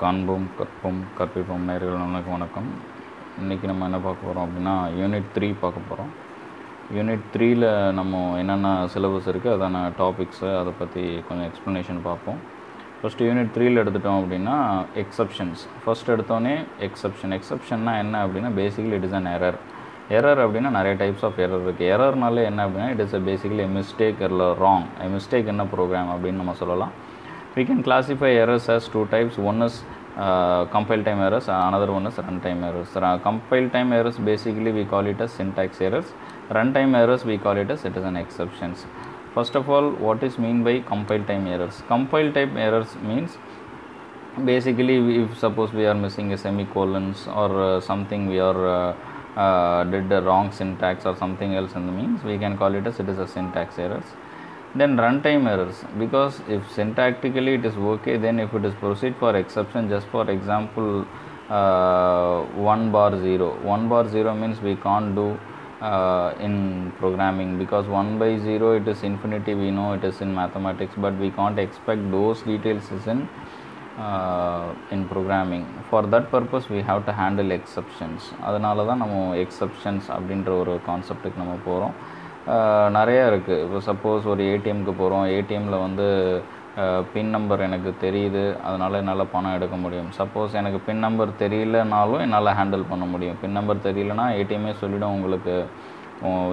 காண்போம் கற்போம் கற்பிப்போம். நேர்கள் வணக்கம் வணக்கம். இன்றைக்கி நம்ம என்ன பார்க்க போகிறோம் அப்படின்னா யூனிட் த்ரீ பார்க்க போகிறோம் யூனிட் த்ரீயில் நம்ம என்னென்ன சிலபஸ் இருக்குது அதான டாபிக்ஸு அதை பற்றி கொஞ்சம் எக்ஸ்ப்ளனேஷன் பார்ப்போம். ஃபஸ்ட்டு யூனிட் த்ரீயில் எடுத்துட்டோம் அப்படின்னா எக்ஸப்ஷன்ஸ் ஃபஸ்ட் எடுத்தோடனே எக்ஸப்ஷன் எக்ஸப்ஷன்னா என்ன அப்படின்னா basically it is an error error அப்படின்னா நிறைய டைப்ஸ் ஆஃப் எரர் இருக்குது எரர்னாலே என்ன அப்படின்னா it is a basically mistake இல்லை ராங் மிஸ்டேக் என்ன ப்ரோக்ராம் அப்படின்னு நம்ம சொல்லலாம். We can classify errors as two types. One is uh, compile time errors another one is runtime errors. Ra- compile time errors basically we call it as syntax errors. Runtime errors we call it as citizen exceptions. First of all what is mean by compile time errors? Compile time errors means basically if suppose we are missing a semicolons or uh, something we are uh, uh, did the wrong syntax or something else in the means we can call it as it is a syntax errors then runtime errors because if syntactically it is okay then if it is proceed for exception just for example uh, 1 bar 0 1 bar 0 means we can't do uh, in programming because 1 by 0 it is infinity we know it is in mathematics but we can't expect those details is in uh, in programming for that purpose we have to handle exceptions அதனால தான் நம்ம exceptions அப்படின்ற ஒரு கான்செப்ட்டுக்கு நம்ம போகிறோம் நிறையா இருக்குது இப்போ சப்போஸ் ஒரு ஏடிஎம்க்கு போகிறோம் ஏடிஎம்மில் வந்து பின் நம்பர் எனக்கு தெரியுது. அதனால் என்னால் பணம் எடுக்க முடியும். சப்போஸ் எனக்கு பின் நம்பர் தெரியலனாலும் என்னால் ஹேண்டில் பண்ண முடியும். பின் நம்பர் தெரியலனா ஏடிஎம்மே சொல்லிவிடும் உங்களுக்கு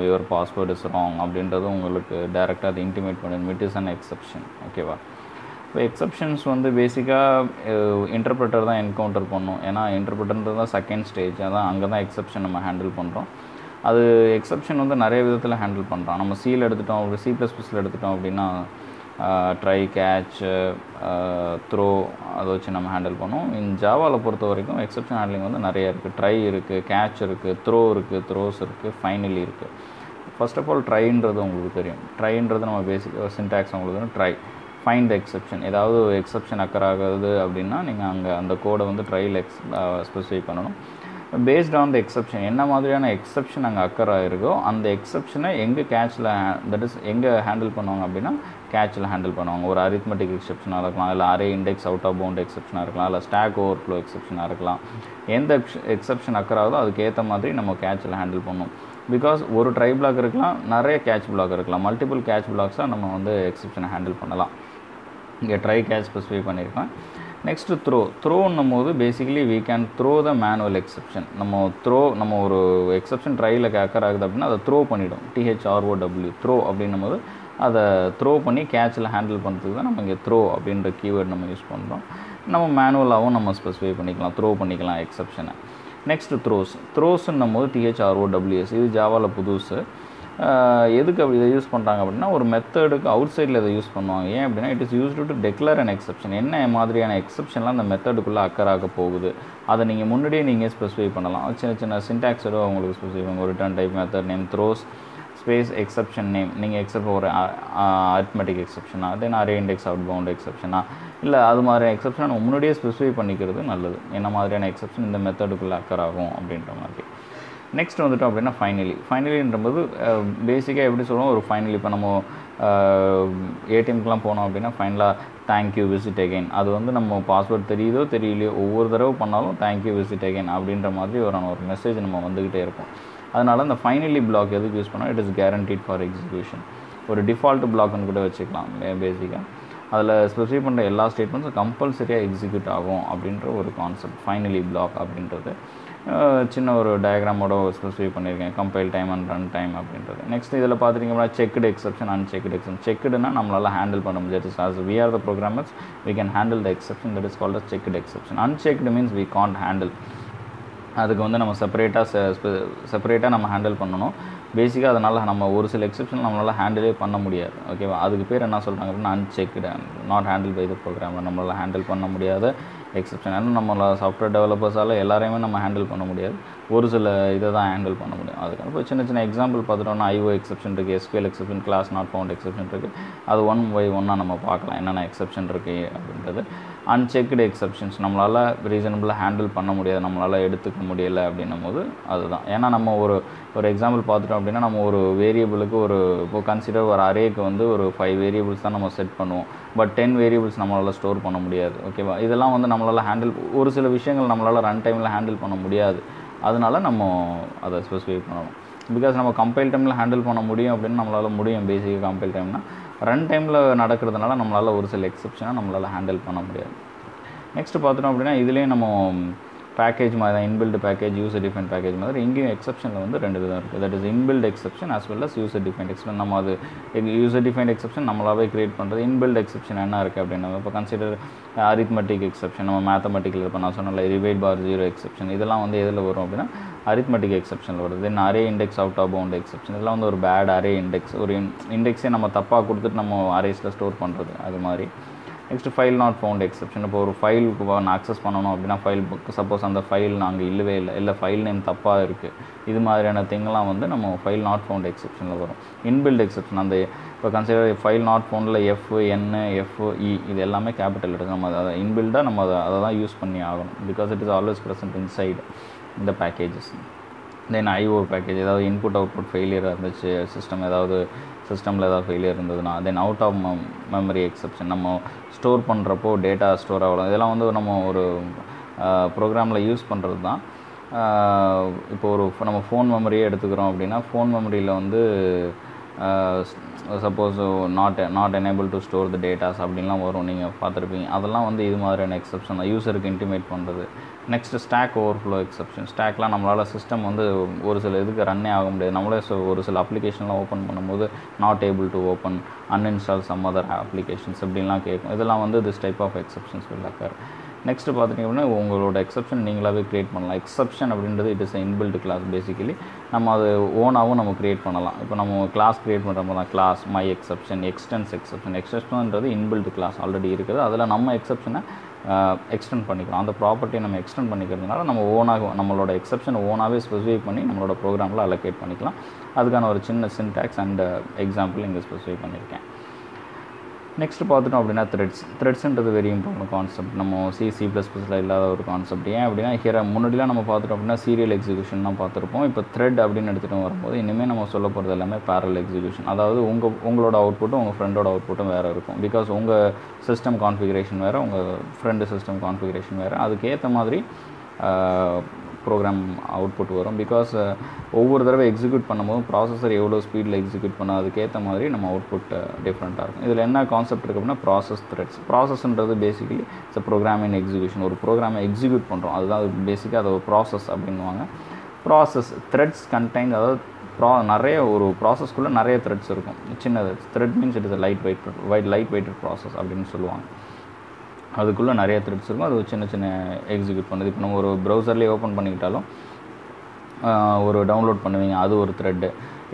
யுவர் பாஸ்வேர்டு இஸ் ராங் அப்படின்றது உங்களுக்கு டேரெக்டாக அது இன்டிமேட் பண்ணிடும். இட் இஸ் அன் எக்ஸப்ஷன் ஓகேவா இப்போ எக்ஸப்ஷன்ஸ் வந்து பேசிக்காக இன்டர்பிரட்டர் தான் என்கவுண்டர் பண்ணும். ஏன்னா இன்டர்பிரட்டர்ன்றது தான் செகண்ட் ஸ்டேஜ் அதான் அங்கே தான் எக்ஸப்ஷன் நம்ம ஹேண்டில் பண்ணுறோம் அது எக்ஸப்ஷன் வந்து நிறைய விதத்தில் ஹேண்டில் பண்ணுறோம் நம்ம சியில் எடுத்துட்டோம் அப்படி சி ப்ளஸ் ப்ளஸில் எடுத்துட்டோம் அப்படின்னா ட்ரை கேட்ச் த்ரோ அதை வச்சு நம்ம ஹேண்டில் பண்ணோம் இன் ஜாவாவில் பொறுத்த வரைக்கும் எக்ஸப்ஷன் ஹேண்ட்லிங் வந்து நிறைய இருக்குது ட்ரை இருக்குது கேட்ச் இருக்குது த்ரோ இருக்குது த்ரோஸ் இருக்குது ஃபைனலி இருக்குது ஃபர்ஸ்ட் ஆஃப் ஆல் ட்ரைன்றது உங்களுக்கு தெரியும். ட்ரைன்றது நம்ம பேசிக் சின்டாக்ஸ் உங்களுக்கு ட்ரை ஃபைண்ட் எக்ஸப்ஷன் ஏதாவது எக்ஸப்ஷன் அக்கர் ஆகுது அப்படின்னா நீங்கள் அங்கே அந்த கோடை வந்து ட்ரையில் எக்ஸ் ஸ்பெசிஃபை பண்ணணும். பேஸ்ட் ஆன் த எக்ஸப்ஷன் என்ன மாதிரியான எக்ஸப்ஷன் அங்கே அக்கர் ஆகிருக்கோ அந்த எக்ஸப்ஷனை எங்கே கேட்சில் தட் இஸ் எங்கே ஹேண்டில் பண்ணுவாங்க அப்படின்னா கேட்சில் ஹேண்டில் பண்ணுவாங்க. ஒரு அரித்மெட்டிக் எக்ஸப்ஷனாக இருக்கலாம் இல்லை array index out of bound எக்ஸப்ஷனாக இருக்கலாம் இல்லை ஸ்டாக் ஓவர் ஃப்ளோ எக்ஸப்ஷனாக இருக்கலாம். எந்த எக்ஸப்ஷன் அக்கர் ஆகுதோ அதுக்கேற்ற மாதிரி நம்ம கேட்சில் ஹேண்டில் பண்ணும். பிகாஸ் ஒரு ட்ரை பிளாக் இருக்கலாம் நிறைய கேட்ச் பிளாக் இருக்கலாம். மல்டிபிள் கேட்ச் பிளாக்ஸாக நம்ம வந்து எக்ஸப்ஷனை ஹேண்டில் பண்ணலாம். இங்கே ட்ரை கேட்ச் ஸ்பெசிஃபை பண்ணியிருக்கேன். நெக்ஸ்ட்டு த்ரோ த்ரோன்னும் போது basically we can throw the manual exception நம்ம த்ரோ நம்ம ஒரு எக்ஸப்ஷன் ட்ரையில் கேக்கர் ஆகுது அப்படின்னா அதை த்ரோ பண்ணிவிடும் டிஹெச்ஆர்ஓடபிள்யூ த்ரோ அப்படின்னும் போது அதை த்ரோ பண்ணி கேட்சில் ஹேண்டில் பண்ணுறதுக்கு தான் நம்ம இங்கே த்ரோ அப்படின்ற கீவேர்ட் நம்ம யூஸ் பண்ணுறோம் நம்ம மேனுவலாகவும் நம்ம ஸ்பெசிஃபை பண்ணிக்கலாம். த்ரோ பண்ணிக்கலாம் எக்ஸப்ஷனை நெக்ஸ்ட்டு த்ரோஸ் த்ரோஸ்ன்னும் போது டிஹெச்ஆர்ஓடபிள்யூஎஸ் இது ஜாவாவில் புதுசு. எதுக்கு அப்படி இதை யூஸ் பண்ணுறாங்க அப்படின்னா ஒரு மெத்தடுக்கு அவுட் சைடில் இதை யூஸ் பண்ணுவாங்க. ஏன் அப்படின்னா it is used to declare an exception என்ன மாதிரியான எக்ஸப்ஷன்லாம் அந்த மெத்தடுக்குள்ளே அக்கராக போகுது? அதை நீங்கள் முன்னாடியே நீங்கள் ஸ்பெசிஃபை பண்ணலாம். சின்ன சின்ன சின்டாக்ஸோட அவங்களுக்கு ஸ்பெசிஃபை பண்ணுங்க return type method name throws space exception name நீங்கள் எக்ஸப்ட் ஒரு arithmetic எக்ஸப்ஷனா then array index out bound எக்ஸப்ஷனா இல்லை அது மாதிரி எக்ஸப்ஷன் நம்ம முன்னாடியே ஸ்பெசிஃபை பண்ணிக்கிறது நல்லது. என்ன மாதிரியான எக்ஸப்ஷன் இந்த மெத்தடுக்குள்ளே அக்கர் ஆகும் அப்படின்ற மாதிரி. நெக்ஸ்ட் வந்துட்டோம் அப்படின்னா ஃபைனலி ஃபைனலின்றபோது பேசிக்காக எப்படி சொல்லுவோம் ஒரு ஃபைனலி இப்போ நம்ம uh, ஏடிஎம்க்கெலாம் போனோம் அப்படின்னா ஃபைனலாக தேங்க்யூ விசிட் அகைன் அது வந்து நம்ம பாஸ்வேர்ட் தெரியுதோ தெரியலையோ ஒவ்வொரு தடவை பண்ணாலும் தேங்க்யூ விசிட் அகைன் அப்படின்ற மாதிரி ஒரு ஒரு மெசேஜ் நம்ம வந்துக்கிட்டே இருக்கும் அதனால் அந்த ஃபைனலி பிளாக் எதுக்கு யூஸ் பண்ணால் it is guaranteed for execution ஒரு டிஃபால்ட் பிளாக்னு கூட வச்சுக்கலாம் பேசிக்காக அதில் ஸ்பெசிஃபை பண்ணுற எல்லா ஸ்டேட்மெண்ட்ஸும் கம்பல்சரியாக எக்ஸிக்யூட் ஆகும் அப்படின்ற ஒரு கான்செப்ட் ஃபைனலி பிளாக் அப்படின்றது. சின்ன ஒரு டயக்ராமோட ஸ்பெசிஃபை பண்ணியிருக்கேன். Compile time and run time அப்படின்றது. நெக்ஸ்ட் இதில் பார்த்துட்டிங்கன்னா செக்குடு எக்ஸப்ஷன் அன்செக்குடு எக்ஸப்ஷன் செக்குடுனா நம்மளால் ஹேண்டில் பண்ண முடியாது. As we are the programmers we can handle the exception that is called as checked exception unchecked means we can't handle அதுக்கு வந்து நம்ம செப்பரேட்டாக செப்பரேட்டாக நம்ம ஹேண்டில் பண்ணணும். பேசிக்காக அதனால் நம்ம ஒரு சில எக்ஸப்ஷன் நம்மளால் ஹேண்டிலே பண்ண முடியாது. ஓகேவா அதுக்கு பேர் என்ன சொல்கிறாங்க அப்படின்னா unchecked not handle by the program நம்மளால் ஹேண்டில் பண்ண முடியாத எக்ஸப்ஷன் ஏன்னா நம்மள சாஃப்ட்வேர் டெவலப்பர்ஸால் எல்லாரையுமே நம்ம ஹேண்டில் பண்ண முடியாது. ஒரு சில இதை தான் ஹேண்டில் பண்ண முடியும். அதுக்கான இப்போ சின்ன சின்ன எக்ஸாம்பிள் பார்த்துட்டோம்னா ஐஓ எக்ஸப்ஷன் இருக்குது SPL exception class not found exception இருக்குது அது ஒன் பை ஒன்னாக நம்ம பார்க்கலாம் என்னென்ன எக்ஸப்ஷன் இருக்குது அப்படின்றது. அன்செக்டு எக்ஸப்ஷன்ஸ் நம்மளால் ரீசனபிளாக ஹேண்டில் பண்ண முடியாது நம்மளால் எடுத்துக்க முடியலை அப்படின்னும் போது அதுதான். ஏன்னா நம்ம ஒரு ஒரு எக்ஸாம்பிள் பார்த்துட்டோம் அப்படின்னா நம்ம ஒரு வேரியபிளுக்கு ஒரு இப்போ கன்சிடர் ஒரு அரேக்கு வந்து ஒரு ஃபைவ் வேரியபிள்ஸ் தான் நம்ம செட் பண்ணுவோம். பட் டென் வேரியபிள்ஸ் நம்மளால் ஸ்டோர் பண்ண முடியாது ஓகேவா இதெல்லாம் வந்து நம்மளால் ஹேண்டில் ஒரு சில விஷயங்கள் நம்மளால் ரன் டைமில் ஹேண்டில் பண்ண முடியாது. அதனால நம்ம அதை ஸ்பெசிஃபை பண்ணணும். பிகாஸ் நம்ம கம்பைல் டைமில் ஹேண்டில் பண்ண முடியும் அப்படின்னு நம்மளால் முடியும் பேசிக்காக கம்பைல் டைம்னா ரன் டைமில் நடக்கிறதுனால நம்மளால் ஒரு சில எக்ஸப்ஷனாக நம்மளால் ஹேண்டில் பண்ண முடியாது. நெக்ஸ்ட் பார்த்துட்டோம் அப்படின்னா இதுலேயும் நம்ம பேக்கேஜ் மாதிரி தான் inbuilt package user define package மாதிரி இங்கேயும் எக்ஸப்ஷனில் வந்து ரெண்டு விதம் இருக்குது that is inbuilt exception as well as user define exception நம்ம அது யூசர் டிஃபைன் எக்ஸப்ஷன் நம்மளாவே கிரியேட் பண்ணுறது இன்பில்ட் எக்ஸப்ஷன் என்ன இருக்குது அப்படின்னா இப்போ கன்சிடர் அரித்மெட்டிக் எக்ஸப்ஷன் நம்ம மேத்தமெட்டிக்கில் இப்போ நான் சொன்னல ரிவைட் பார் ஜீரோ எக்ஸப்ஷன் இதெல்லாம் வந்து எதில் வரும் அப்படின்னா அரித்மெட்டிக் எக்ஸப்ஷனில் வருது. Then array index out of bound exception இதெல்லாம் வந்து ஒரு பேட் அரே இண்டெக்ஸ் ஒரு இண்டெக்ஸே நம்ம தப்பாக கொடுத்துட்டு நம்ம அரேஸில் ஸ்டோர் பண்ணுறது அது மாதிரி. Next file not found exception இப்போ ஒரு ஃபைலுக்கு நான் அக்சஸ் பண்ணணும் அப்படின்னா ஃபைல் புக் சப்போஸ் அந்த ஃபைல் நாங்கள் இல்லவே இல்லை. இல்லை ஃபைல் நேம் தப்பாக இருக்குது இது மாதிரியான திங்கெலாம் வந்து நம்ம ஃபைல் நாட் ஃபவுண்ட் எக்ஸப்ஷனில் வரும். இன்பில்ட் எக்ஸப்ஷன் அந்த இப்போ கன்சிடர் ஃபைல் நாட் ஃபவுண்டில் எஃப் என் எஃப் இ இது எல்லாமே கேபிட்டல் இருக்குது நம்ம அதை இன்பில்டாக நம்ம அதை அதை தான் யூஸ் பண்ணி ஆகணும். Because it is always present inside இந்த பேக்கேஜஸ் தென் ஐஓ பேக்கேஜ் ஏதாவது இன்புட் அவுட்புட் ஃபெயிலியராக இருந்துச்சு சிஸ்டம் ஏதாவது சிஸ்டமில் ஏதாவது ஃபெயிலியர் இருந்ததுன்னா then out of memory exception நம்ம ஸ்டோர் பண்ணுறப்போ டேட்டா ஸ்டோர் ஆகலாம். இதெல்லாம் வந்து நம்ம ஒரு ப்ரோக்ராமில் யூஸ் பண்ணுறது தான் இப்போ ஒரு நம்ம ஃபோன் மெமரியே எடுத்துக்கிறோம் அப்படின்னா ஃபோன் மெமரியில் வந்து suppose not not enable to store the datas அப்படின்லாம் வரும் நீங்கள் பார்த்துருப்பீங்க. அதெல்லாம் வந்து இது மாதிரியான எக்ஸப்ஷன் தான். யூசருக்கு இன்டிமேட் பண்ணுறது நெக்ஸ்ட் ஸ்டாக் ஓவர்ஃப்ளோ எக்ஸப்ஷன் ஸ்டாக்லாம் நம்மளால் சிஸ்டம் வந்து ஒரு சில இதுக்கு ரன்னே ஆக முடியாது. நம்மளே ஸோ ஒரு சில அப்ளிகேஷன்லாம் ஓப்பன் பண்ணும்போது not able to open uninstall some other applications இப்படின்லாம் கேட்கும் இதெல்லாம் வந்து this type of exceptions will next பார்த்துட்டிங்க அப்படின்னா உங்களோட எக்ஸப்ஷன் நீங்களாகவே க்ரியேட் பண்ணலாம். எக்ஸப்ஷன் அப்படின்றது it is inbuilt class basically நம்ம அது ஓனாகவும் நம்ம க்ரியேட் பண்ணலாம். இப்போ நம்ம கிளாஸ் க்ரியேட் பண்ணுற மாதிரி தான். Class my exception extends exception எக்ஸப்ஷன்ன்றது inbuilt class already இருக்குது. அதில் நம்ம எக்ஸப்ஷனை எக்ஸ்டெண்ட் பண்ணிக்கலாம் அந்த ப்ராப்பர்ட்டியை நம்ம எக்ஸ்டெண்ட் பண்ணிக்கிறதுனால நம்ம ஓனாக நம்மளோட எக்ஸப்ஷன் ஓனாகவே ஸ்பெசிஃபை பண்ணி நம்மளோட ப்ரோக்ராமில் அலோகேட் பண்ணிக்கலாம். அதுக்கான ஒரு சின்ன சின்டாக்ஸ் அண்ட் எக்ஸாம்பிள் இங்கே ஸ்பெசிஃபை பண்ணியிருக்கேன். நெக்ஸ்ட் பார்த்துட்டோம் அப்படின்னா த்ரெட்ஸ் த்ரெட்ஸ்ன்றது வெரி இம்பார்ட்டன்ட் கான்செப்ட் நம்ம சி சி ப்ளஸ் ப்ளஸில் இல்லாத ஒரு கான்செப்ட் ஏன் அப்படின்னா ஹியர் முன்னாடிலாம் நம்ம பார்த்துட்டோம் அப்படின்னா சீரியல் எக்ஸிகூஷன்லாம் தான் பார்த்துருப்போம். இப்போ த்ரெட் அப்படின்னு எடுத்துகிட்டு வரும்போது இனிமேல் நம்ம சொல்ல போகிறது எல்லாமே பேரல் எக்ஸிகூஷன் அதாவது உங்கள் உங்களோட அவுட்புட்டும் உங்கள் ஃப்ரெண்டோட அவுட்புட்டும் வேறு இருக்கும். பிகாஸ் உங்கள் சிஸ்டம் கான்ஃபிகரேஷன் வேறு உங்கள் ஃப்ரெண்டு சிஸ்டம் கான்ஃபிகரேஷன் வேறு. அதுக்கேற்ற மாதிரி ப்ரோக்ராம் அவுட்புட் வரும். பிகாஸ் uh, ஒவ்வொரு தடவை எக்ஸிக்யூட் பண்ணும்போது ப்ராசஸர் எவ்வளோ ஸ்பீடில் எக்ஸிக்யூட் பண்ண அதுக்கேற்ற மாதிரி நம்ம அவுட்புட் டிஃப்ரெண்ட்டாக uh, இருக்கும். இதில் என்ன கான்செப்ட் இருக்குது அப்படின்னா process threads ப்ராசஸ்ன்றது basically it's program in execution ஒரு ப்ரோக்ராமை எக்ஸிக்யூட் பண்ணுறோம் அதுதான் பேசிக்காக அது ஒரு ப்ராசஸ் அப்படின்வாங்க ப்ராசஸ் த்ரெட்ஸ் கண்டெயின் அதாவது ப்ரா நிறைய ஒரு ப்ராசஸ்க்குள்ளே நிறைய த்ரெட்ஸ் இருக்கும். சின்னது. Thread means it is light weight wide light weighted process அப்படின்னு சொல்லுவாங்க. அதுக்குள்ளே நிறைய த்ரெட்ஸ் இருக்கும். அது சின்ன சின்ன எக்ஸிக்யூட் பண்ணுது. இப்போ நம்ம ஒரு ப்ரௌசர்லேயே ஓப்பன் பண்ணிக்கிட்டாலும் ஒரு டவுன்லோட் பண்ணுவீங்க அது ஒரு த்ரெட்டு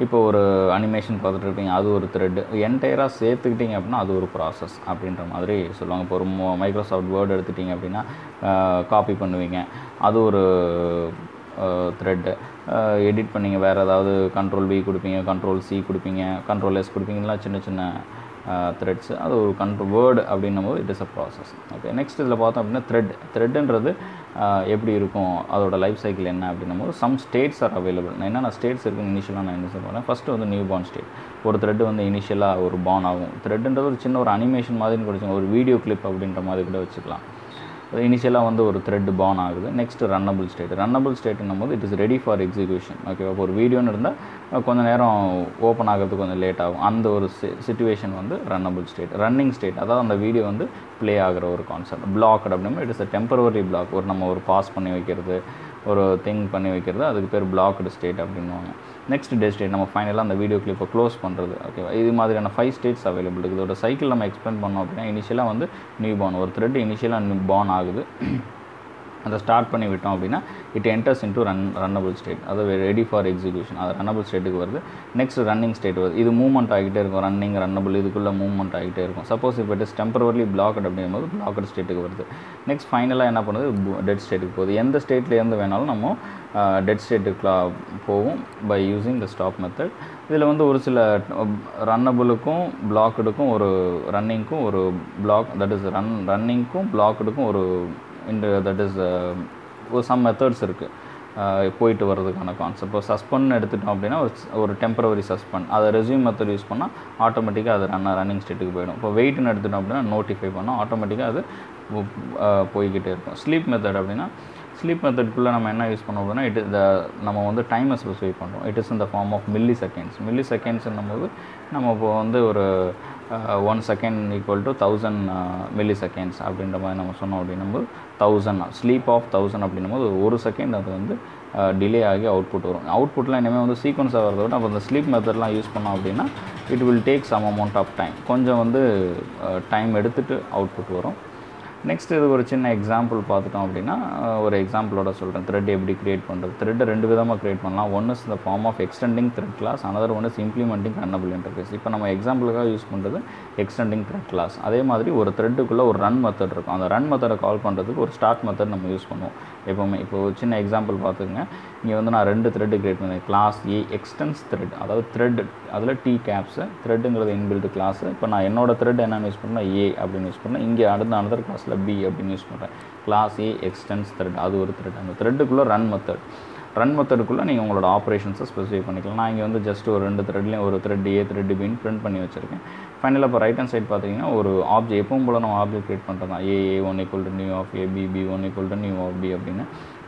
இப்போ ஒரு அனிமேஷன் பார்த்துட்டு இருப்பீங்க அது ஒரு த்ரெட்டு என்டையராக சேர்த்துக்கிட்டிங்க அப்படின்னா அது ஒரு ப்ராசஸ் அப்படின்ற மாதிரி சொல்லுவாங்க. இப்போ ஒரு மைக்ரோசாஃப்ட் வேர்டு எடுத்துட்டிங்க அப்படின்னா காப்பி பண்ணுவீங்க. அது ஒரு த்ரெட்டு எடிட் பண்ணிங்க வேறு ஏதாவது கண்ட்ரோல் பி கொடுப்பீங்க கண்ட்ரோல் சி கொடுப்பீங்க கண்ட்ரோல் எஸ் கொடுப்பீங்களா சின்ன சின்ன Uh, த்ரெட்ஸ் அது ஒரு கண்ட்ரோ வேர்டு அப்படின்னும் போது it is a process okay next இதில் பார்த்தோம் அப்படின்னா த்ரெட் த்ரெட்டுன்றது uh, எப்படி இருக்கும்? அதோட லைஃப் சைக்கிள் என்ன அப்படின்னும் போது சம் ஸ்டேட்ஸ் ஆர் அவைலபிள் நான் என்னென்ன ஸ்டேட்ஸ் இருக்குன்னு இனிஷியலாக நான் என்ன சொல்லுவேன் ஃபஸ்ட்டு வந்து நியூ பார்ன் ஸ்டேட் ஒரு த்ரெட் வந்து இனிஷியலாக ஒரு பான் ஆகும். த்ரெட்டுன்றது ஒரு சின்ன ஒரு அனிமேஷன் மாதிரின்னு கூட ஒரு வீடியோ கிளிப் அப்படின்ற மாதிரி கூட வச்சுக்கலாம். இனிஷியலாக வந்து ஒரு த்ரெட் பான் ஆகுது. நெக்ஸ்ட் ரன்னபிள் ஸ்டேட் ரன்னபிள் ஸ்டேட்னும் போது it is ready for execution okay இப்போ ஒரு வீடியோன்னு இருந்தால் கொஞ்சம் நேரம் ஓப்பன் ஆகிறதுக்கு கொஞ்சம் லேட் ஆகும். அந்த ஒரு சுச்சுவேஷன் வந்து ரன்னபிள் ஸ்டேட் ரன்னிங் ஸ்டேட் அதாவது அந்த வீடியோ வந்து ப்ளே ஆகிற ஒரு கான்செப்ட் பிளாக் அப்படின்னா it is a temporary block ஒரு நம்ம ஒரு பாஸ் பண்ணி வைக்கிறது ஒரு திங் பண்ணி வைக்கிறது அதுக்கு பேர் பிளாக்டு ஸ்டேட் அப்படின்வாங்க நெக்ஸ்ட் டே ஸ்டேட் நம்ம ஃபைனலாக அந்த வீடியோ கிளிப்பை க்ளோஸ் பண்ணுறது ஓகேவா இது மாதிரியான ஃபைவ் ஸ்டேட்ஸ் அவைலபிள் இருக்குது. இதோட சைக்கிள் நம்ம எக்ஸ்பிளைன் பண்ணோம் அப்படின்னா இனிஷியலாக வந்து நியூ பார்ன் ஒரு த்ரெட் இனிஷியலாக நியூ பார்ன் ஆகுது. அதை ஸ்டார்ட் பண்ணி விட்டோம் அப்படின்னா it enters into run runnable state அதாவது ரெடி ஃபார் எக்ஸிக்யூஷன் அது ரன்னபிள் ஸ்டேட்டுக்கு வருது. நெக்ஸ்ட் ரன்னிங் ஸ்டேட் வருது. இது மூவ்மெண்ட் ஆகிட்டே இருக்கும். ரன்னிங் ரன்னபிள் இதுக்குள்ளே மூவ்மெண்ட் ஆகிட்டே இருக்கும். சப்போஸ் இப்போ இட் இஸ் டெம்பரவர்லி பிளாக்ட் அப்படிங்கும்போது பிளாக்டு ஸ்டேட்டுக்கு வருது. நெக்ஸ்ட் ஃபைனலாக என்ன பண்ணுது? டெட் ஸ்டேட்டுக்கு போகுது. எந்த ஸ்டேட்லேருந்து வேணாலும் நம்ம டெட் ஸ்டேட்டுக்கு போகும் by using the stop method இதில் வந்து ஒரு சில ரன்னபுளுக்கும் பிளாக்குடுக்கும் ஒரு ரன்னிங்க்கும் ஒரு பிளாக் தட் இஸ் ரன் ரன்னிங்க்கும் பிளாக்குடுக்கும் ஒரு இந்த தட் இஸ் ஒரு சம் மெத்தட்ஸ் இருக்குது போயிட்டு வர்றதுக்கான கான்செப்ட் இப்போ சஸ்பெண்ட் எடுத்துட்டோம் அப்படின்னா ஒரு ஒரு டெம்பரவரி சஸ்பெண்ட் அதை ரெஸ்யூம் மெத்தட் யூஸ் பண்ணால் ஆட்டோமேட்டிக்காக அது ரன் ரன்னிங் ஸ்டேட்டுக்கு போயிடும். இப்போ வெயிட்னு எடுத்துட்டோம் அப்படின்னா நோட்டிஃபை பண்ணால் ஆட்டோமேட்டிக்காக அது போய்கிட்டே இருக்கும். ஸ்லீப் மெத்தட் அப்படின்னா ஸ்லீப் மெத்தட்குள்ளே நம்ம என்ன யூஸ் பண்ணோம் அப்படின்னா இட் த நம்ம வந்து டைமை ஸ்பெசிஃபை பண்ணுறோம் இட் இஸ் இந்த form of milliseconds milli செகண்ட்ஸ்ன்னும் போது நம்ம இப்போ வந்து ஒரு one second equal to thousand milliseconds அப்படின்ற மாதிரி நம்ம சொன்னோம் அப்படின்னும் போது தௌசண்ட் ஸ்லீப் ஆஃப் தௌசண்ட் அப்படின்னும் போது ஒரு செகண்ட் அது வந்து டிலே ஆகி அவுட்புட் வரும். அவுட்புட்லாம் இனிமேல் வந்து சீக்வன்ஸ் ஆகிறத விட அப்போ அந்த ஸ்லீப் மெத்தட்லாம் யூஸ் பண்ணோம் அப்படின்னா it will take some amount of time கொஞ்சம் வந்து டைம் எடுத்துகிட்டு அவுட்புட் வரும். நெக்ஸ்ட் இது ஒரு சின்ன எக்ஸாம்பிள் பார்த்துட்டோம் அப்படின்னா ஒரு எக்ஸாம்பிளோட சொல்கிறேன் த்ரெட் எப்படி க்ரியேட் பண்ணுறது த்ரெட்டை ரெண்டு விதமாக க்ரியேட் பண்ணலாம். ஒன் இஸ் இந்த form of extending thread class another one is implementing runnable interface இப்போ நம்ம எக்ஸாம்பிளுக்காக யூஸ் பண்ணுறது எக்ஸ்டெண்டிங் த்ரெட் கிளாஸ் அதே மாதிரி ஒரு த்ரெட்டுக்குள்ளே ஒரு ரன் மெத்தட் இருக்கும். அந்த ரன் மெத்தடை கால் பண்ணுறதுக்கு ஒரு ஸ்டார்ட் மெத்தட் நம்ம யூஸ் பண்ணுவோம். எப்போவுமே. இப்போ சின்ன எக்ஸாம்பிள் பார்த்துக்கங்க. இங்கே வந்து நான் ரெண்டு த்ரெட்டு கிரியேட் பண்ணுறேன் கிளாஸ் ஏ எக்ஸ்டென்ஸ் த்ரெட் அதாவது த்ரெட் அதில் டி கேப்ஸு த்ரெட்டுங்கிறது இன்பில்ட் கிளாஸு இப்போ நான் என்னோட த்ரெட் என்னென்னு யூஸ் பண்ணேன் ஏ அப்படின்னு யூஸ் பண்ணேன் இங்கே அடுத்த அனதர் கிளாஸில் பி அப்படின்னு யூஸ் பண்ணுறேன். கிளாஸ் ஏ எக்ஸ்டென்ஸ் த்ரெட் அது ஒரு த்ரெட் அந்த த்ரெட்டுக்குள்ளே ரன் மெத்தட் ரன் மெத்தடுக்குள்ளே நீங்கள் உங்களோட ஆப்ரேஷன்ஸை ஸ்பெசிஃபை பண்ணிக்கலாம். நான் இங்கே வந்து ஜஸ்ட் ஒரு ரெண்டு த்ரெட்லேயும் ஒரு த்ரெட் ஏ த்ரெட் பின்னு பிரிண்ட் பண்ணி வச்சுருக்கேன். ஃபைனலாக இப்போ ரைட் ஹேண்ட் சைட் பார்த்தீங்கன்னா ஒரு ஆப்ஜெக்ட் எப்பவும் போல் நம்ம ஆப்ஜெக்ட் கிரியேட் பண்ணுறது தான் A A one equal to new of A B B one equal to new of B அப்படின்னு.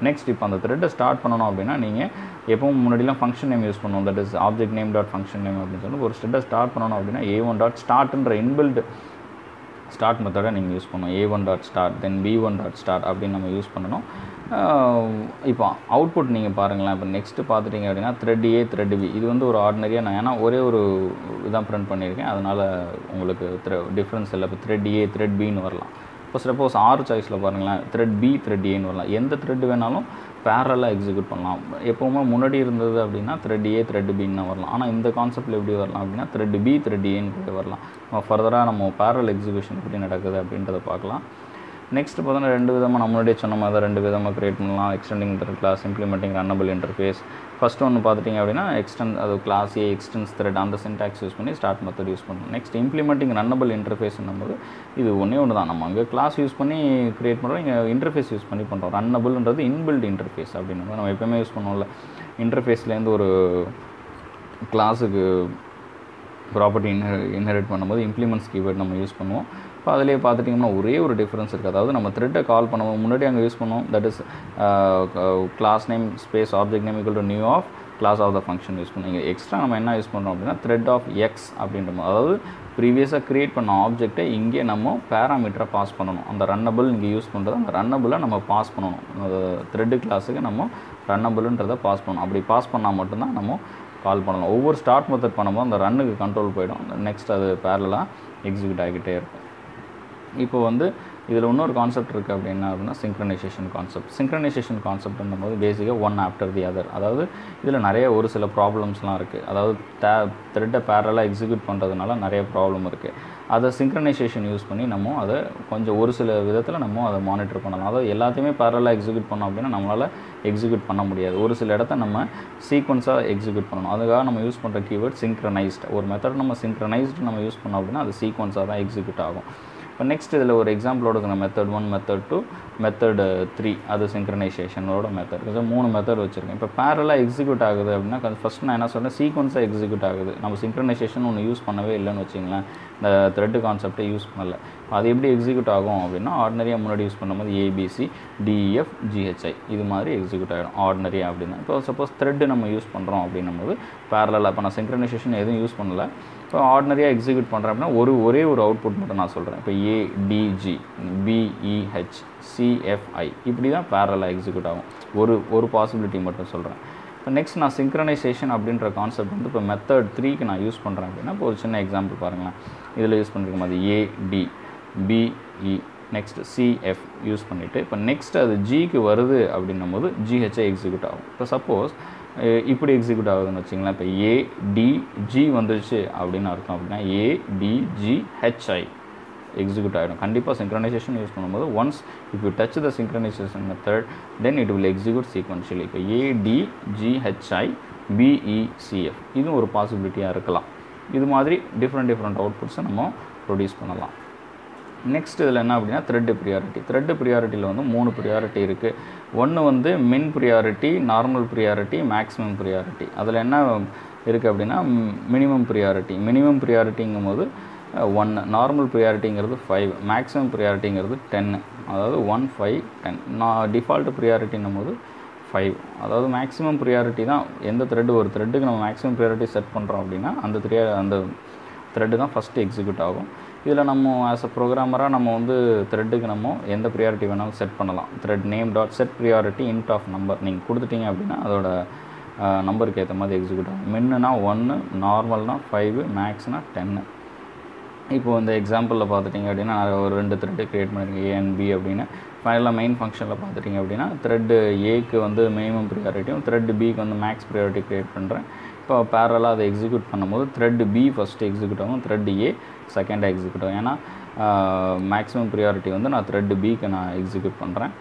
நெக்ஸ்ட் இப்போ அந்த த்ரெட்டை ஸ்டார்ட் பண்ணணும் அப்படின்னா நீங்கள் எப்பவும் முன்னாடிலாம் ஃபங்க்ஷன் நேம் யூஸ் பண்ணுவோம். That is object name dot function name அப்படின்னு சொல்லி ஒரு த்ரெட்டை ஸ்டார்ட் பண்ணணும் அப்படின்னா ஏ ஒன் டாட் ஸ்டார்ட்ன்ற இன்பில்ட் ஸ்டார்ட் மெத்தடை நீங்கள் யூஸ் பண்ணணும். A one dot start then B one dot start அப்படின்னு நம்ம யூஸ் பண்ணணும். இப்போ அவுட்புட் நீங்கள் பாருங்களேன். இப்போ நெக்ஸ்ட்டு பார்த்துட்டிங்க அப்படின்னா த்ரெட் ஏ த்ரெட் பி இது வந்து ஒரு ஆர்டினரியாக நான் ஏன்னா ஒரே ஒரு இதான் ப்ரிண்ட் பண்ணியிருக்கேன். அதனால் உங்களுக்கு த்ரெ டிஃப்ரென்ஸ் இல்லை. இப்போ த்ரெட் ஏ த்ரெட் பின்னு வரலாம். இப்போ சப்போஸ் ஆறு சாய்ஸில் பாருங்களேன். த்ரெட் பி த்ரெட் ஏன்னு வரலாம். எந்த த்ரெட் வேணாலும் பேரலாக எக்ஸிக்யூட் பண்ணலாம். எப்போவுமே முன்னாடி இருந்தது அப்படின்னா த்ரெட் ஏ த்ரெட் பின்னு வரலாம். ஆனால் இந்த கான்செப்ட்டில் எப்படி வரலாம் அப்படின்னா த்ரெட் பி த்ரெட் ஏன்னு கூட வரலாம். ஃபர்தராக நம்ம பேரல் எக்ஸிக்யூஷன் எப்படி நடக்குது அப்படின்றத பார்க்கலாம். நெக்ஸ்ட் பார்த்தோன்னா ரெண்டு விதமாக நம்மளுடைய சொன்ன மாதிரி தான் ரெண்டு விதமாக க்ரியேட் பண்ணலாம். Extending thread class implementing runnable interface first ஒன்று பார்த்துட்டிங்க அப்படின்னா எக்ஸ்டென் அது கிளாஸ் ஏ எக்ஸ்டென்ஸ் த்ரெட் அந்த சின்டாக்ஸ் யூஸ் பண்ணி ஸ்டார்ட் மெத்தட் யூஸ் பண்ணணும் நெக்ஸ்ட் இம்ப்ளிமெண்டிங் ரன்னபிள் இன்டர்ஃபேஸ் போது இது ஒன்றே ஒன்று தான். நம்ம அங்கே கிளாஸ் யூஸ் பண்ணி க்ரியேட் பண்ணுறோம் இங்கே இன்டர்ஃபேஸ் யூஸ் பண்ணி பண்ணுறோம் ரன்னபிள்ன்றது இன்பில்ட் இன்டர்ஃபேஸ் அப்படின்னு. நம்ம எப்போயுமே யூஸ் பண்ணுவோம்ல. இன்டர்ஃபேஸ்லேருந்து ஒரு கிளாஸுக்கு ப்ராப்பர்ட்டி இன்ஹெ இன்ஹெரிட் பண்ணும்போது இம்ப்ளிமெண்ட்ஸ் கீவேர்ட் நம்ம யூஸ் பண்ணுவோம். இப்போ அதிலே பார்த்துட்டிங்கன்னா ஒரே ஒரு டிஃப்ரென்ஸ் இருக்குது அதாவது நம்ம த்ரெட்டை கால் பண்ணுவோம் முன்னாடி அங்கே யூஸ் பண்ணுவோம் that is class name space object name equal to new of class of the function use பண்ணுவோம் இங்கே எக்ஸ்ட்ரா நம்ம என்ன யூஸ் பண்ணுறோம் அப்படின்னா த்ரெட் ஆஃப் எக்ஸ் அப்படின்ற மாதிரி. அதாவது ப்ரீவியஸாக க்ரியேட் பண்ண ஆப்ஜெக்ட்டை இங்கே நம்ம பேராமீட்டரை பாஸ் பண்ணணும். அந்த ரன்னபிள் இங்கே யூஸ் பண்ணுறது அந்த ரன்னபிளை நம்ம பாஸ் பண்ணணும். அந்த த்ரெட்டு கிளாஸுக்கு நம்ம ரன்னபிள்ன்றதை பாஸ் பண்ணணும். அப்படி பாஸ் பண்ணால் மட்டும்தான் நம்ம கால் பண்ணலாம். ஒவ்வொரு ஸ்டார்ட் மெத்தட் பண்ணும்போது அந்த ரன்னுக்கு கண்ட்ரோல் போயிடும். நெக்ஸ்ட் அது பேரலாக எக்ஸிக்யூட் ஆகிக்கிட்டே இருக்கும். இப்போ வந்து இதில் இன்னொரு கான்செப்ட் இருக்குது அப்படின்னா அப்படின்னா சிங்க்ரனைசேஷன் கான்செப்ட் சிங்க்ரனைசேஷன் கான்செப்ட்ன்னும் போது பேசிக்காக ஒன் ஆஃப்டர் தி அதர் அதாவது இதில் நிறைய ஒரு சில ப்ராப்ளம்ஸ்லாம் இருக்குது அதாவது தே த்ரெட்டை பேரலாக எக்ஸிக்யூட் பண்ணுறதுனால நிறைய ப்ராப்ளம் இருக்குது அதை சிங்க்ரனைசேஷன் யூஸ் பண்ணி நம்ம அதை கொஞ்சம் ஒரு சில விதத்தில் நம்ம அதை மானிட்டர் பண்ணலாம். அதாவது எல்லாத்தையுமே பேரலாக எக்ஸிக்யூட் பண்ணோம் அப்படின்னா நம்மளால் எக்ஸிக்யூட் பண்ண முடியாது. ஒரு சில இடத்த நம்ம சீக்வன்ஸாக எக்ஸிக்யூட் பண்ணணும். அதுக்காக நம்ம யூஸ் பண்ணுற கீவேர்ட் சிங்க்ரனைஸ்ட் ஒரு மெத்தட் நம்ம சிங்க்ரனைஸ்டு நம்ம யூஸ் பண்ணோம் அப்படின்னா அது சீக்வன்ஸாக தான் எக்ஸிக்யூட் ஆகும். இப்போ நெக்ஸ்ட் இதில் ஒரு எக்ஸாம்பிளோட இருக்கிற method one method two method three அது சிங்க்ரனைசேஷனோட மெத்தட் இது மூணு மெத்தட் வச்சுருக்கேன். இப்போ பேரலாக எக்ஸிக்யூட் ஆகுது அப்படின்னா ஃபஸ்ட் நான் என்ன சொல்கிறேன் சீக்வன்ஸாக எக்ஸிக்யூட் ஆகுது. நம்ம சிங்க்ரனைசேஷன் ஒன்று யூஸ் பண்ணவே இல்லைன்னு வச்சிங்களேன் இந்த த்ரெட்டு கான்செப்டை யூஸ் பண்ணல. அது எப்படி எக்ஸிக்யூட் ஆகும் அப்படின்னா ஆர்டினரியாக முன்னாடி யூஸ் பண்ணும்போது ஏபிசி டிஎஃப் ஜிஹெச்ஐ இது மாதிரி எக்ஸிக்யூட் ஆகிடும் ஆர்டினரியாக அப்படின்னா. இப்போ சப்போஸ் த்ரெட்டு நம்ம யூஸ் பண்ணுறோம் அப்படின்னும் போது பேரலாக இப்போ நான் சிங்க்ரனைசேஷன் எதுவும் யூஸ் பண்ணல. இப்போ ஆர்டினரியாக எக்ஸிக்யூட் பண்ணுறேன் அப்படின்னா ஒரு ஒரே ஒரு அவுட்புட் மட்டும் நான் சொல்கிறேன் இப்போ ஏடிஜி பிஇஹெச் சிஎஃப்ஐ இப்படி தான் பேரலாக எக்ஸிக்யூட் ஆகும். ஒரு ஒரு பாசிபிலிட்டி மட்டும் சொல்கிறேன் இப்போ நெக்ஸ்ட் நான் சிங்க்ரனைசேஷன் அப்படின்ற கான்செப்ட் வந்து இப்போ மெத்தட் த்ரீக்கு நான் யூஸ் பண்ணுறேன் அப்படின்னா இப்போ ஒரு சின்ன எக்ஸாம்பிள் பாருங்களேன். இதில் யூஸ் பண்ணிருக்கும் அது AD BE next CF e, use பண்ணிவிட்டு இப்போ நெக்ஸ்ட் அது ஜிக்கு வருது அப்படின்னும் போது ஜிஹெச்ஐ எக்ஸிக்யூட் ஆகும். இப்போ சப்போஸ் இப்படி எக்ஸிக்யூட் ஆகுதுன்னு வச்சிங்களேன். இப்போ ஏ டி ஜி வந்துருச்சு அப்படின்னு அர்த்தம் அப்படின்னா A D G HI execute ஆகிடும் கண்டிப்பாக சிங்க்ரனைசேஷன் யூஸ் பண்ணும்போது once if you touch the synchronization method then it will execute sequentially இப்போ ஏடிஜிஹெச்ஐ பிஇசிஎஃப் இதுவும் ஒரு பாசிபிலிட்டியாக இருக்கலாம். இது மாதிரி டிஃப்ரெண்ட் டிஃப்ரெண்ட் அவுட்புட்ஸை நம்ம ப்ரொடியூஸ் பண்ணலாம். நெக்ஸ்ட் இதில் என்ன அப்படின்னா த்ரெட்டு ப்ரியாரிட்டி த்ரெட்டு ப்ரியாரிட்டியில் வந்து மூணு ப்ரியாரிட்டி இருக்குது ஒன்று வந்து min priority normal priority maximum priority அதில் என்ன இருக்குது அப்படின்னா மினிமம் ப்ரியாரிட்டி மினிமம் ப்ரியாரிட்டிங்கும் போது ஒன்று நார்மல் ப்ரியாரிட்டிங்கிறது ஃபைவ் மேக்ஸிமம் ப்ரியாரிட்டிங்கிறது டென்னு அதாவது ஒன் ஃபைவ் டென் நான் டிஃபால்ட் ப்ரியாரிட்டின்னும் போது ஃபைவ் அதாவது மேக்ஸிமம் ப்ரியாரிட்டி தான் எந்த த்ரெட்டு ஒரு த்ரெட்டுக்கு நம்ம மேக்ஸிமம் ப்ரியாரிட்டி செட் பண்ணுறோம் அப்படின்னா அந்த த்ரீ அந்த த்ரெட்டு தான் ஃபஸ்ட்டு எக்ஸிக்யூட் ஆகும். இதில் நம்ம ஆஸ் அ ப்ரோக்ராமராக நம்ம வந்து த்ரெட்டுக்கு நம்ம எந்த ப்ரியாரிட்டி வேணாலும் செட் பண்ணலாம். Thread name dot set priority int of number நீங்கள் கொடுத்துட்டீங்க அப்படின்னா அதோட நம்பருக்கு ஏற்ற மாதிரி எக்ஸிக்யூட் ஆகும். மின்னுனா ஒன்று நார்மல்னா ஃபைவ் மேக்ஸ்னா டென்னு இப்போது இந்த எக்ஸாம்பிளில் பார்த்துட்டிங்க அப்படின்னா ஒரு ரெண்டு த்ரெட்டு க்ரியேட் பண்ணியிருக்கேன் ஏ அண்ட் பி அப்படின்னு. ஃபைனலாக மெயின் ஃபங்க்ஷனில் பார்த்துட்டிங்க அப்படின்னா த்ரெட்டு ஏக்கு வந்து மினிமம் ப்ரியாரிட்டியும் த்ரெட் பிக்கு வந்து மேக்ஸ் ப்ரியாரிட்டி க்ரியேட் பண்ணுறேன் இப்போ பேரலாக அதை எக்ஸிக்யூட் பண்ணும்போது த்ரெட் பி ஃபஸ்ட்டு எக்ஸிக்யூட் ஆகும் த்ரெட் ஏ செகண்டாக எக்ஸிக்யூட் ஆகும். ஏன்னா மேக்ஸிமம் ப்ரியாரிட்டி வந்து நான் த்ரெட் பிக்கு நான் எக்ஸிக்யூட் பண்ணுறேன்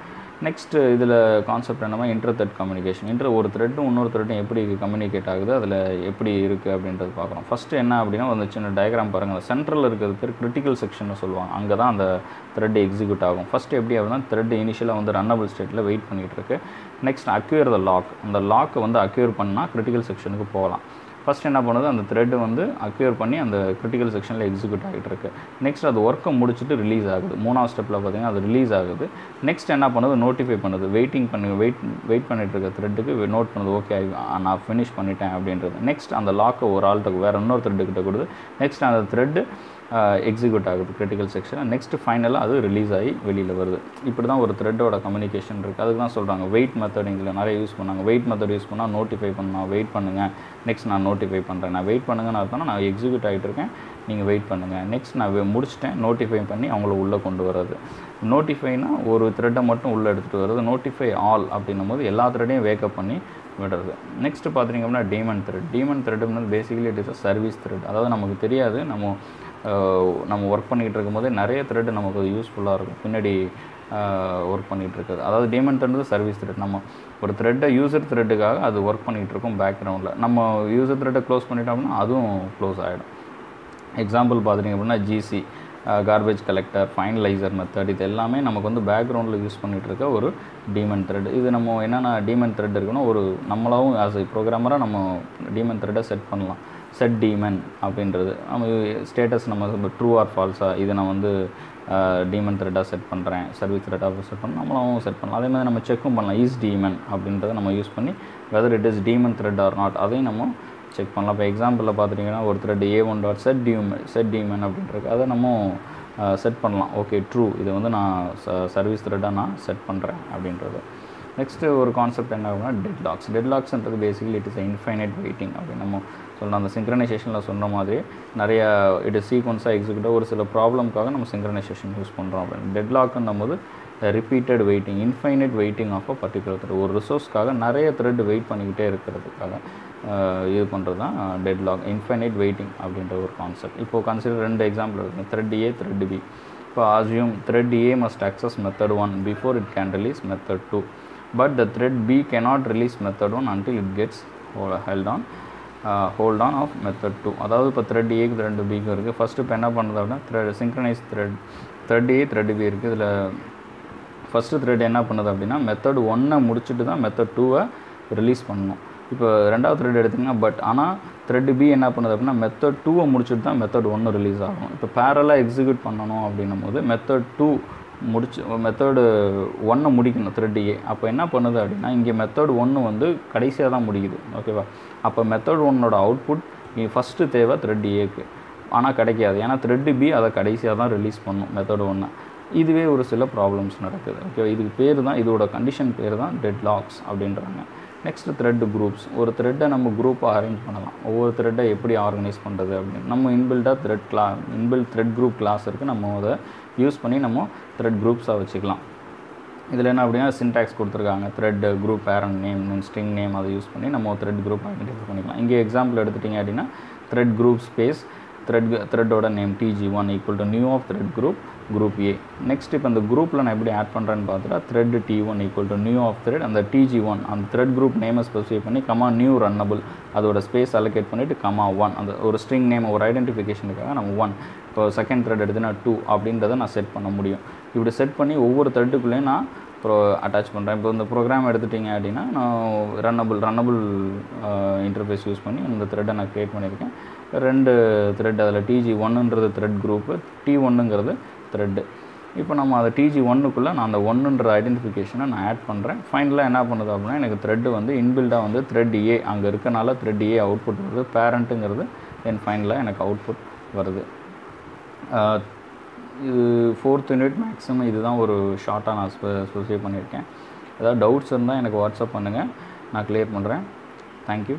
நெக்ஸ்ட் இதில் கான்செப்ட் என்னமா இன்டர் த்ரெட் கம்யூனிகேஷன் இன்டர் ஒரு த்ரெட்டும் இன்னொரு த்ரெட்டும் எப்படி கம்யூனிகேட் ஆகுது அதில் எப்படி இருக்குது அப்படின்றது பார்க்குறோம். ஃபஸ்ட்டு என்ன அப்படின்னா வந்து சின்ன டயக்ராம் பாருங்கள் அந்த சென்ட்ரல் இருக்கிறது பேர் கிரிட்டிக்கல் செக்ஷன் சொல்லுவாங்க. அங்கே தான் அந்த த்ரெட் எக்ஸிக்யூட் ஆகும். ஃபஸ்ட்டு எப்படி ஆகுதுன்னா த்ரெட் இனிஷியலாக வந்து ரன்னபிள் ஸ்டேட்டில் வெயிட் பண்ணிகிட்டு இருக்கு. நெக்ஸ்ட் அக்யூர் த லாக் அந்த லாக்கை வந்து அக்யூர் பண்ணால் கிரிட்டிக்கல் செக்ஷனுக்கு போகலாம். ஃபஸ்ட் என்ன பண்ணுது? அந்த த்ரெட்டு வந்து அக்யூர் பண்ணி அந்த கிரிட்டிக்கல் செக்ஷனில் எக்ஸிக்யூட் ஆகிட்டு இருக்கு. நெக்ஸ்ட் அது ஒர்க்கை முடிச்சுட்டு ரிலீஸ் ஆகுது. மூணாவது ஸ்டெப்பில் பார்த்தீங்கன்னா அது ரிலீஸ் ஆகுது. நெக்ஸ்ட் என்ன பண்ணுது? நோட்டிஃபை பண்ணுது. வெயிட்டிங் பண்ணி வெயிட் வெயிட் பண்ணிட்டு இருக்க த்ரெட்டுக்கு நோட் பண்ணுது. ஓகே நான் ஃபினிஷ் பண்ணிட்டேன் அப்படின்றது. நெக்ஸ்ட் அந்த லாக்கை ஒரு ஆள்கிட்ட வேறு இன்னொரு த்ரெட்டுக்கிட்ட கொடுது நெக்ஸ்ட் அந்த த்ரெட்டு எக்ஸிக்யூட் ஆகுது கிரிட்டிக்கல் செக்ஷன் நெக்ஸ்ட் ஃபைனலாக அது ரிலீஸ் ஆகி வெளியில் வருது. இப்படி தான் ஒரு த்ரெட்டோட கம்யூனிகேஷன் இருக்குது அதுக்கு தான் சொல்கிறாங்க வெயிட் மெத்தட் இதில் நிறைய யூஸ் பண்ணாங்க. வெயிட் மெத்தட் யூஸ் பண்ணால் நோட்டிஃபை பண்ணலாம் வெயிட் பண்ணுங்கள் நெக்ஸ்ட் நான் நோட்டிஃபை பண்ணுறேன் நான் வெயிட் பண்ணுங்கன்னு அர்த்தம் நான் எக்ஸிக்யூட் ஆகிட்டு இருக்கேன் நீங்கள் வெயிட் பண்ணுங்கள் நெக்ஸ்ட் நான் முடிச்சிட்டேன் நோட்டிஃபை பண்ணி அவங்கள உள்ளே கொண்டு வர்றது. நோட்டிஃபைனா ஒரு த்ரெட்டை மட்டும் உள்ளே எடுத்துகிட்டு வர்றது நோட்டிஃபை ஆல் அப்படின்னும் போது எல்லா த்ரெட்டையும் வேக்கப் பண்ணி விடுறது. நெக்ஸ்ட் பார்த்துட்டிங்க அப்படின்னா daemon thread daemon thread basically it is a service thread அதாவது நமக்கு தெரியாது நம்ம நம்ம ஒர்க் பண்ணிகிட்டு இருக்கும்போது நிறைய த்ரெட் நமக்கு யூஸ்ஃபுல்லாக இருக்கும். பின்னாடி ஒர்க் பண்ணிகிட்டு இருக்குது. அதாவது டீமன் த்ரெட் சர்வீஸ் த்ரெட் நம்ம ஒரு த்ரெட்டை யூசர் த்ரெட்டுக்காக அது ஒர்க் பண்ணிகிட்டு இருக்கோம் பேக்ரவுண்டில் நம்ம யூசர் த்ரெட்டை க்ளோஸ் பண்ணிட்டோம் அப்படின்னா அதுவும் க்ளோஸ் ஆகிடும் எக்ஸாம்பிள் பார்த்துட்டிங்க அப்படின்னா GC garbage collector finalizer method இது எல்லாமே நமக்கு வந்து பேக்ரவுண்டில் யூஸ் பண்ணிகிட்டு இருக்க ஒரு டீமன் த்ரெட் இது நம்ம என்னென்ன டீமன் த்ரெட் இருக்குன்னா ஒரு நம்மளாவும் ஆஸ் எ ப்ரோக்ராமராக நம்ம டீமன் த்ரெட்டை செட் பண்ணலாம். செட் டீமன் அப்படின்றது. நம்ம ஸ்டேட்டஸ் நம்ம ட்ரூ ஆர் ஃபால்ஸாக இதை நான் வந்து டீமன் த்ரெட்டாக செட் பண்ணுறேன் சர்வீஸ் த்ரெட்டாக செட் பண்ண நம்மளும் செட் பண்ணலாம். அதே மாதிரி நம்ம செக்கும் பண்ணலாம். ஈஸ் டீமன் அப்படின்றத நம்ம யூஸ் பண்ணி whether it is daemon thread or not அதையும் நம்ம செக் பண்ணலாம். இப்போ எக்ஸாம்பிளில் பார்த்துட்டிங்கன்னா ஒரு thread A one dot set daemon set daemon அப்படின்றது அதை நம்ம செட் பண்ணலாம். ஓகே ட்ரூ இதை வந்து நான் ச சர்வீஸ் த்ரெட்டாக நான் செட் பண்ணுறேன் அப்படின்றது. நெக்ஸ்ட்டு ஒரு கான்செப்ட் என்ன ஆகும்னா dead lakhs dead லாக்ஸ்ன்றது basically it is infinite waiting அப்படின்னு நம்ம சொல்லலாம் அந்த சிங்க்ரனைசேஷனில் சொன்ன மாதிரி நிறையா இட் இஸ் சீக்வன்ஸாக எக்ஸிக்யூட்டாக ஒரு சில ப்ராப்ளம்காக நம்ம சிங்க்ரனைசேஷன் யூஸ் பண்ணுறோம் அப்படின்னு. டெட்லாக்குன்னும் போது repeated waiting infinite waiting of a particular thread ஒரு ரிசோர்ஸ்க்காக நிறைய த்ரெட் வெயிட் பண்ணிக்கிட்டே இருக்கிறதுக்காக இது பண்ணுறது தான் டெட் லாக் இன்ஃபைனைட் வெயிட்டிங் அப்படின்ற ஒரு கான்செப்ட் இப்போது கன்சிடர் ரெண்டு எக்ஸாம்பிள் இருக்குது த்ரெட் ஏ த்ரெட் பி இப்போ assume thread A must access method one before it can release method two but the thread B cannot release method one until it gets held on hold on of method two அதாவது இப்போ thread ஏக்கு thread பிக்கும் இருக்குது first இப்போ என்ன பண்ணுறது அப்படின்னா thread synchronise thread thread A thread B இருக்குது இதில் ஃபஸ்ட்டு த்ரெட் என்ன பண்ணுது அப்படின்னா மெத்தட் ஒன்னை முடிச்சுட்டு தான் மெத்தட் டூவை ரிலீஸ் பண்ணணும். இப்போ ரெண்டாவது த்ரெட் எடுத்திங்கன்னா பட் ஆனால் த்ரெட் பி என்ன பண்ணுது அப்படின்னா மெத்தட் டூவை முடிச்சுட்டு தான் மெத்தட் ஒன்று ரிலீஸ் ஆகும். இப்போ பேரலாக எக்ஸிக்யூட் பண்ணணும் அப்படின்னும் போது மெத்தட் டூ முடிச்சு மெத்தடு ஒன்றை முடிக்கணும் த்ரெட் ஏ அப்போ என்ன பண்ணுது அப்படின்னா இங்கே மெத்தட் ஒன்று வந்து கடைசியாக தான் முடிக்குது. ஓகேவா அப்போ மெத்தட் ஒன்னோட அவுட்புட் நீ ஃபஸ்ட்டு தேவை த்ரெட் ஏக்கு ஆனால் கிடைக்காது. ஏன்னா த்ரெட் பி அதை கடைசியாக தான் ரிலீஸ் பண்ணும் மெத்தட் ஒன்று இதுவே ஒரு சில ப்ராப்ளம்ஸ் நடக்குது. ஓகே இதுக்கு பேர் தான் இதோட கண்டிஷன் பேர் தான் டெட் லாக்ஸ் அப்படின்றாங்க. நெக்ஸ்ட்டு த்ரெட் குரூப்ஸ் ஒரு த்ரெட்டை நம்ம குரூப்பாக அரேஞ்ச் பண்ணலாம். ஒவ்வொரு த்ரெட்டை எப்படி ஆர்கனைஸ் பண்ணுறது அப்படின்னு. நம்ம இன்பில்டாக த்ரெட் கிளா இன்பில்ட் த்ரெட் குரூப் கிளாஸ் இருக்குது நம்ம அதை யூஸ் பண்ணி நம்ம த்ரெட் குரூப்ஸாக வச்சுக்கலாம். இதில் என்ன அப்படின்னா சின்டாக்ஸ் கொடுத்துருக்காங்க. Thread group parent name string name அதை யூஸ் பண்ணி நம்ம த்ரெட் குரூப் ஐடென்டிஃபை பண்ணிக்கலாம். இங்கே எக்ஸாம்பிள் எடுத்துட்டிங்க அப்படின்னா thread group space thread த்ரெட்டோட name TG one equal to new of thread group group A next இப்போ இந்த குரூப்பில் நான் எப்படி ஆட் பண்ணுறேன்னு பார்த்துட்டா thread T one equal to new of thread அந்த டிஜி ஒன் அந்த த்ரெட் குரூப் நேமை ஸ்பெசிஃபை பண்ணி கமா நியூ ரன்னபிள் அதோட ஸ்பேஸ் அலோகேட் பண்ணிவிட்டு கமா ஒன் அந்த ஒரு ஸ்ட்ரிங் நேம் ஒரு ஐடென்டிஃபிகேஷனுக்காக நம்ம ஒன் இப்போ செகண்ட் த்ரெட் எடுத்துனா டூ அப்படின்றத நான் செட் பண்ண முடியும். இப்படி செட் பண்ணி ஒவ்வொரு த்ரெட்டுக்குள்ளேயும் நான் ப்ரோ அட்டாச் பண்ணுறேன் இப்போ இந்த ப்ரோக்ராம் எடுத்துட்டிங்க அப்படின்னா நான் ரன்னபிள் ரன்னபிள் இன்டர்ஃபேஸ் யூஸ் பண்ணி இந்த த்ரெட்டை நான் க்ரியேட் பண்ணியிருக்கேன். ரெண்டு த்ரெட் அதில் டிஜி ஒன்றுன்றது த்ரெட் குரூப்பு டி ஒன்றுங்கிறது த்ரெட்டு இப்போ நம்ம அதை டிஜி ஒன்றுக்குள்ளே நான் அந்த ஒன்றுன்ற ஐடென்டிஃபிகேஷனை நான் ஆட் பண்ணுறேன் ஃபைனலாக என்ன பண்ணுது அப்படின்னா எனக்கு த்ரெட்டு வந்து இன்பில்டாக வந்து த்ரெட் ஏ அங்கே இருக்கனால த்ரெட் ஏ அவுட்புட் வருது. பேரண்ட்டுங்கிறது தென் ஃபைனலாக எனக்கு அவுட்புட் வருது. இது ஃபோர்த் யூனிட் மேக்ஸிமம் இதுதான் ஒரு ஷார்ட்டாக நான் ஸ்பெசிஃபை பண்ணியிருக்கேன். ஏதாவது டவுட்ஸ் இருந்தால் எனக்கு வாட்ஸ்அப் பண்ணுங்கள் நான் க்ளியர் பண்ணுறேன் தேங்க்யூ